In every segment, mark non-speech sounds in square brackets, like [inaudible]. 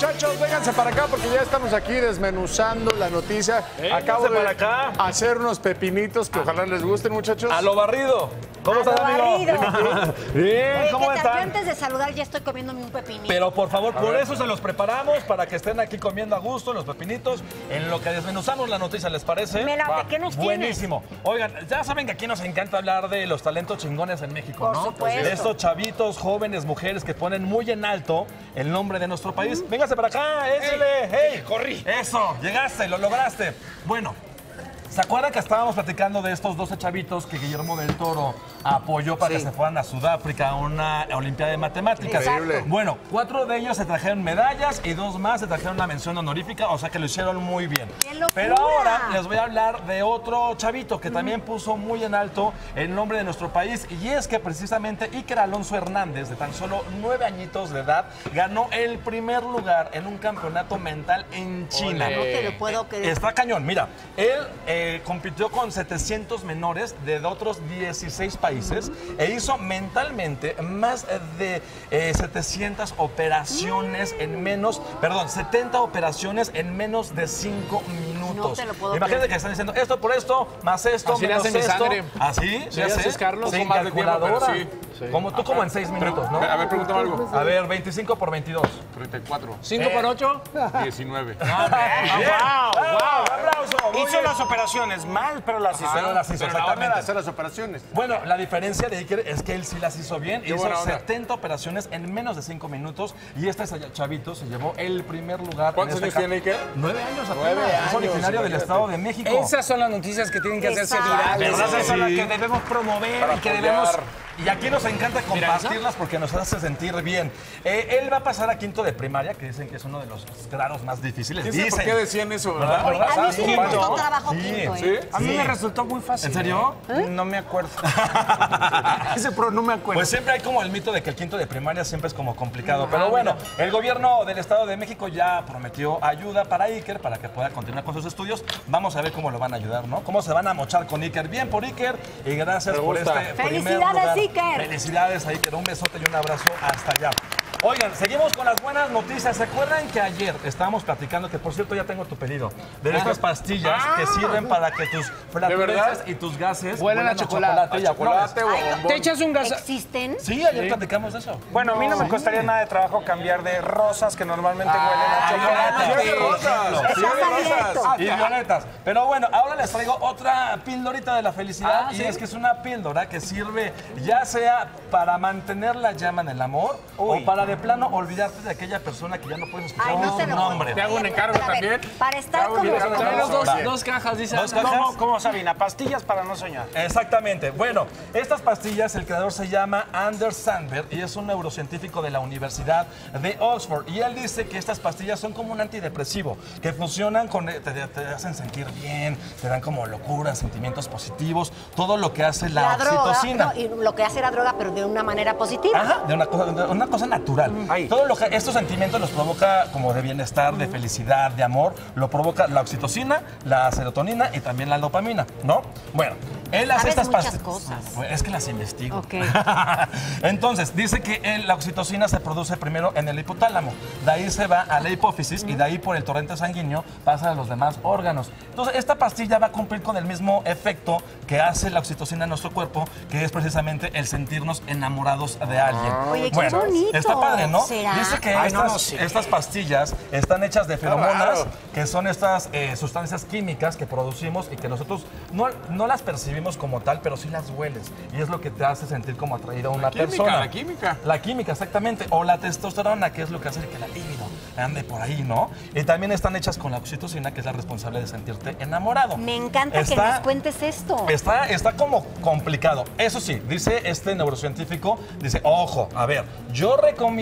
muchachos, vénganse para acá porque ya estamos aquí desmenuzando la noticia. Acabo de para acá. hacer unos pepinitos que ojalá les gusten, muchachos. A lo barrido. ¿Cómo A lo están, amigo? barrido. [laughs] Bien, Oye, ¿cómo antes de saludar ya estoy comiéndome un pepinito. Pero por favor, por eso se los preparamos para que estén aquí comiendo a gusto los pepinitos en lo que desmenuzamos la noticia, ¿les parece? Me la- ¿de qué nos tienes? Buenísimo. Oigan, ya saben que aquí nos encanta hablar de los talentos chingones en México, Por ¿no? supuesto. De estos chavitos, jóvenes, mujeres que ponen muy en alto el nombre de nuestro país. Véngase para acá, échale. ¡Hey! corrí. Eso, llegaste, lo lograste. Bueno. ¿Se acuerdan que estábamos platicando de estos 12 chavitos que Guillermo del Toro apoyó para que se fueran a Sudáfrica a una Olimpiada de Matemáticas? Increíble. Bueno, cuatro de ellos se trajeron medallas y dos más se trajeron una mención honorífica, o sea que lo hicieron muy bien. ¡Qué locura! Pero ahora les voy a hablar de otro chavito que también puso muy en alto el nombre de nuestro país y es que precisamente Iker Alonso Hernández, de tan solo nueve añitos de edad, ganó el primer lugar en un campeonato mental en China. No te lo puedo creer. Está cañón. Mira, él eh, compitió con 700 menores de otros 16 países e hizo mentalmente más de eh, 700 operaciones en menos, perdón, 70 operaciones en menos de 5 minutos. No te lo puedo Imagínate creer. que están diciendo esto por esto, más esto, Así le menos hacen mi esto. sangre. ¿Así? Sí, así es, Carlos. Sin poco más de tiempo, pero calculadora. sí. Como tú como en 6 minutos, ¿no? A ver, pregúntame algo. A ver, 25 por 22. 34. 5 por 8. 19. [laughs] ¡Wow! ¡Wow! Hizo las operaciones mal, pero las hizo. Pero las hizo, Pero la de exactamente. hacer las operaciones. Bueno, la diferencia de Iker es que él sí las hizo bien. hizo buena onda. 70 operaciones en menos de 5 minutos y este chavito se llevó el primer lugar. ¿Cuántos en años este tiene Iker? Nueve años apenas. Nueve es años, originario del. Estado de México. Esas son las noticias que tienen que hacerse virales. Esas son las que debemos promover y que debemos... Y aquí nos encanta compartirlas porque nos hace sentir bien. Eh, él va a pasar a quinto de primaria, que dicen que es uno de los grados más difíciles. ¿Quién sabe por Dicen. qué decían eso, ¿Verdad? verdad? Oye, a mí sí me costó trabajo Sí, quinto, ¿Sí? ¿eh? A mí Sí. me resultó muy fácil. ¿En serio? ¿eh? No me acuerdo. [laughs] Ese pro no me acuerdo. Pues siempre hay como el mito de que el quinto de primaria siempre es como complicado. Pero bueno, el gobierno del Estado de México ya prometió ayuda para Iker para que pueda continuar con sus estudios. Vamos a ver cómo lo van a ayudar, ¿no? Cómo se van a mochar con Iker. Bien por Iker y gracias por este primer ¡Felicidades, lugar. Iker! Felicidades a Iker. Un besote y un abrazo hasta allá. Oigan, seguimos con las buenas noticias. ¿Se acuerdan que ayer estábamos platicando, que por cierto ya tengo tu pedido, de estas pastillas que sirven para que tus flatulencias y tus gases Huelen a chocolate. y a? Chocolate o bombón. Te echas un gas. ¿Existen? Sí, ayer platicamos de eso. Bueno, a mí no me costaría nada de trabajo cambiar de rosas que normalmente huelen a chocolate. Sí, rosas. Sí, rosas. Y violetas. Pero bueno, ahora les traigo otra píldorita de la felicidad. y es que es una píldora que sirve ya sea para mantener la llama en el amor o para de plano olvidarte de aquella persona que ya no puedes escuchar Ay, no su nombre. Te hago un encargo ver, también. Para estar como... dos, dos cajas, dice. Dos cajas. ¿Cómo, ¿Cómo, Sabina? Pastillas para no soñar. Exactamente. Bueno, estas pastillas, el creador se llama Anders Sandberg y es un neurocientífico de la Universidad de Oxford. Y él dice que estas pastillas son como un antidepresivo, que funcionan con. te, te hacen sentir bien, te dan como locura, sentimientos positivos, todo lo que hace la, La droga, oxitocina. no, y lo que hace la droga, pero de una manera positiva. Ajá, de una cosa, de una cosa natural. Ay. Todo lo que estos sentimientos los provoca como de bienestar, de felicidad, de amor, lo provoca la oxitocina, la serotonina y también la dopamina, ¿no? Bueno, él hace estas pastillas. cosas. Pues es que las investigo. Ok. [laughs] Entonces, dice que el- la oxitocina se produce primero en el hipotálamo, de ahí se va a la hipófisis y de ahí por el torrente sanguíneo pasa a los demás órganos. Entonces, esta pastilla va a cumplir con el mismo efecto que hace la oxitocina en nuestro cuerpo, que es precisamente el sentirnos enamorados de alguien. Oye, qué bonito. Padre, ¿no? ¿Será? Dice que Ay, estas, no, estas pastillas están hechas de feromonas, que son estas eh, sustancias químicas que producimos y que nosotros no, no las percibimos como tal, pero sí las hueles. Y es lo que te hace sentir como atraído a una química, persona. la química. La química, exactamente. O la testosterona, que es lo que hace que la libido ande por ahí, ¿no? Y también están hechas con la oxitocina, que es la responsable de sentirte enamorado. Me encanta que Está- nos cuentes esto. Está, está como complicado. Eso sí, dice este neurocientífico, dice, ojo, a ver, yo recomiendo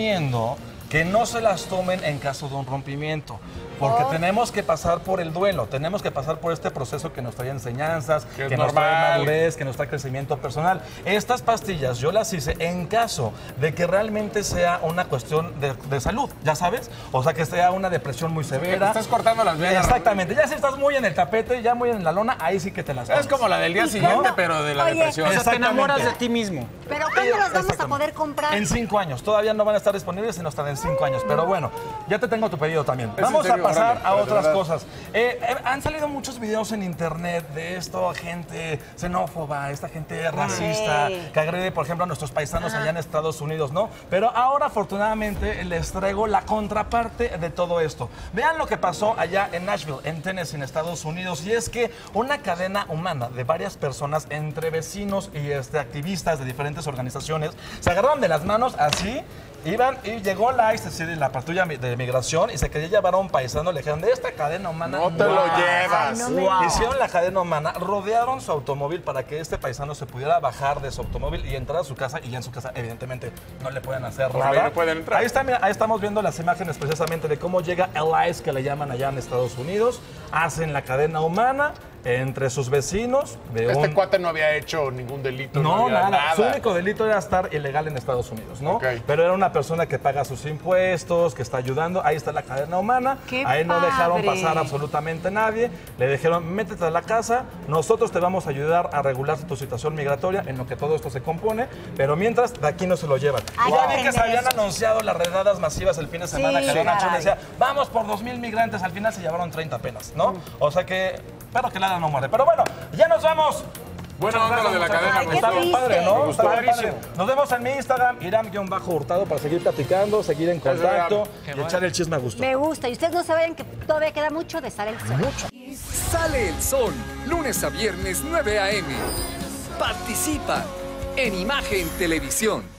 que no se las tomen en caso de un rompimiento. Porque tenemos que pasar por el duelo, tenemos que pasar por este proceso que nos trae enseñanzas, que, es nos trae madurez, que nos trae crecimiento personal. Estas pastillas yo las hice en caso de que realmente sea una cuestión de, de salud, ¿ya sabes? O sea, que sea una depresión muy severa. te estás cortando las venas. Exactamente, ya si estás muy en el tapete, ya muy en la lona, ahí sí que te las Es como la del día ¿Y siguiente, cómo? pero de la Oye, depresión. O sea, te enamoras de ti mismo. Pero ¿cuándo las vamos a poder comprar? En cinco años. Todavía no van a estar disponibles, sino hasta en cinco años. Pero bueno, ya te tengo tu pedido también. Vamos a pasar Órale, a otras verdad. cosas. Eh, eh, han salido muchos videos en internet de esto, gente xenófoba, esta gente racista, Sí. que agrede, por ejemplo, a nuestros paisanos allá en Estados Unidos, ¿no? Pero ahora, afortunadamente, les traigo la contraparte de todo esto. Vean lo que pasó allá en Nashville, en Tennessee, en Estados Unidos. Y es que una cadena humana de varias personas, entre vecinos y este, activistas de diferentes organizaciones, se agarraron de las manos así. Iban y llegó la ICE, es decir, la patrulla de migración, y se quería llevar a un paisano. Le dijeron, de esta cadena humana. No te lo llevas. Ay, no me Wow. digas. Hicieron la cadena humana, rodearon su automóvil para que este paisano se pudiera bajar de su automóvil y entrar a su casa. Y ya en su casa, evidentemente, no le pueden hacer nada. no pueden entrar. Ahí, está, mira, ahí estamos viendo las imágenes precisamente de cómo llega el ICE, que le llaman allá en Estados Unidos. Hacen la cadena humana entre sus vecinos. De Este un- cuate no había hecho ningún delito. no, había nada. Su único delito era estar ilegal en Estados Unidos, ¿no? Pero era una persona que paga sus impuestos, que está ayudando. Ahí está la cadena humana. ¡Qué Ahí no dejaron pasar absolutamente nadie. Le dijeron, métete a la casa. Nosotros te vamos a ayudar a regular tu situación migratoria en lo que todo esto se compone. Pero mientras, de aquí no se lo llevan. Hay ya que vi que se habían eso. anunciado las redadas masivas el fin de semana. Sí, que caray. decía, vamos por dos mil migrantes. Al final se llevaron 30 apenas, ¿no? O sea que, espero que nada no muere. Pero bueno, ya nos vamos. Muchas onda lo de la cadena, Está bien padre, ¿no? Está bien padre. Nos vemos en mi Instagram, Iram-Hurtado, para seguir platicando, seguir en contacto y echar el chisme a gusto. Me gusta. Y ustedes no vayan que todavía queda mucho de sale el sol. Sale el sol, lunes a viernes 9 a.m. Participa en Imagen Televisión.